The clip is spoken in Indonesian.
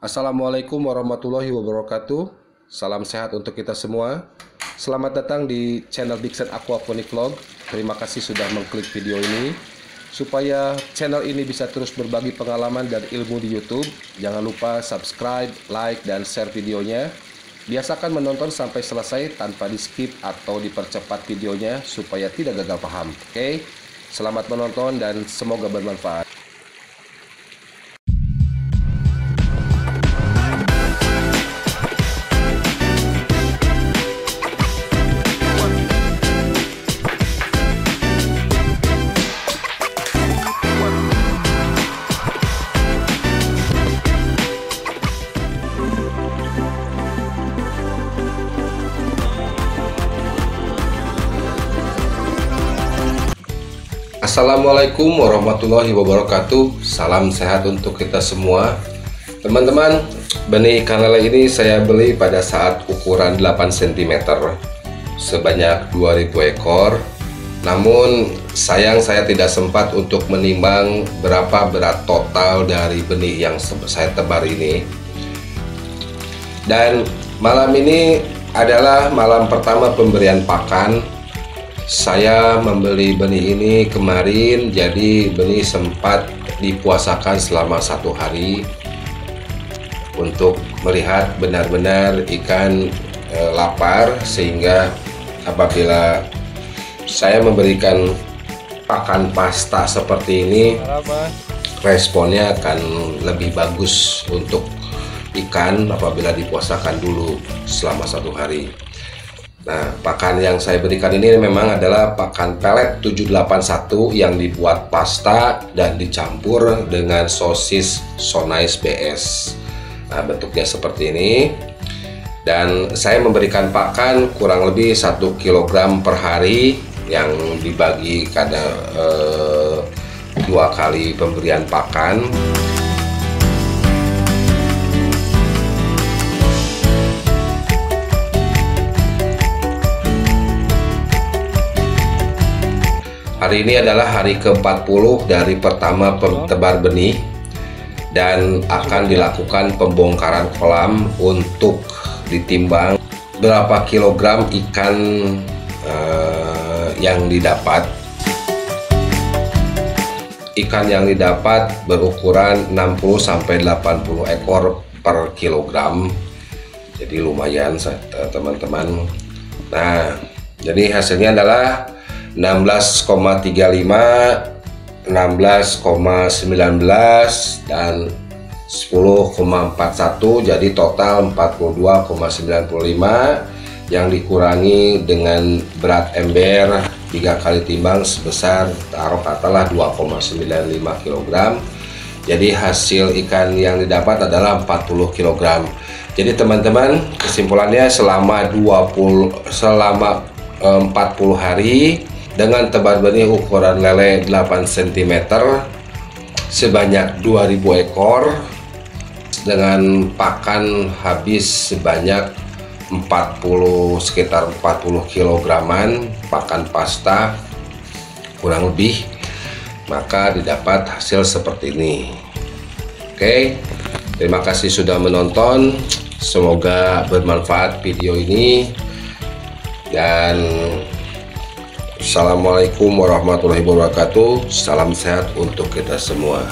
Assalamualaikum warahmatullahi wabarakatuh. Salam sehat untuk kita semua. Selamat datang di channel Dixon Aquaponic Vlog. Terima kasih sudah mengklik video ini. Supaya channel ini bisa terus berbagi pengalaman dan ilmu di YouTube, jangan lupa subscribe, like, dan share videonya. Biasakan menonton sampai selesai tanpa di skip atau dipercepat videonya supaya tidak gagal paham. Oke, selamat menonton dan semoga bermanfaat. Assalamualaikum warahmatullahi wabarakatuh. Salam sehat untuk kita semua. Teman-teman Benih ikan lele ini saya beli pada saat ukuran 8 cm Sebanyak 2000 ekor. Namun sayang saya tidak sempat untuk menimbang Berapa berat total dari benih yang saya tebar ini. Dan malam ini adalah malam pertama pemberian pakan saya membeli benih ini kemarin jadi benih sempat dipuasakan selama satu hari untuk melihat benar-benar ikan e, lapar sehingga apabila saya memberikan pakan pasta seperti ini responnya akan lebih bagus untuk ikan apabila dipuasakan dulu selama satu hari Nah, pakan yang saya berikan ini memang adalah pakan pelet 781 yang dibuat pasta dan dicampur dengan sosis Sonais BS. Nah, bentuknya seperti ini. Dan saya memberikan pakan kurang lebih 1 kg per hari yang dibagi kada eh, dua kali pemberian pakan. Hari ini adalah hari ke-40 dari pertama tebar benih dan akan dilakukan pembongkaran kolam untuk ditimbang berapa kilogram ikan uh, yang didapat. Ikan yang didapat berukuran 60 sampai 80 ekor per kilogram. Jadi lumayan teman-teman. Nah, jadi hasilnya adalah 16,35 16,19 dan 10,41 jadi total 42,95 yang dikurangi dengan berat ember tiga kali timbang sebesar taruh katalah 2,95 kg jadi hasil ikan yang didapat adalah 40 kg jadi teman-teman kesimpulannya selama 20 selama 40 eh, hari dengan tebar benih ukuran lele 8 cm sebanyak 2000 ekor. Dengan pakan habis sebanyak 40 sekitar 40 kilograman pakan pasta kurang lebih maka didapat hasil seperti ini. Oke terima kasih sudah menonton. Semoga bermanfaat video ini. Dan Assalamualaikum warahmatullahi wabarakatuh. Salam sehat untuk kita semua.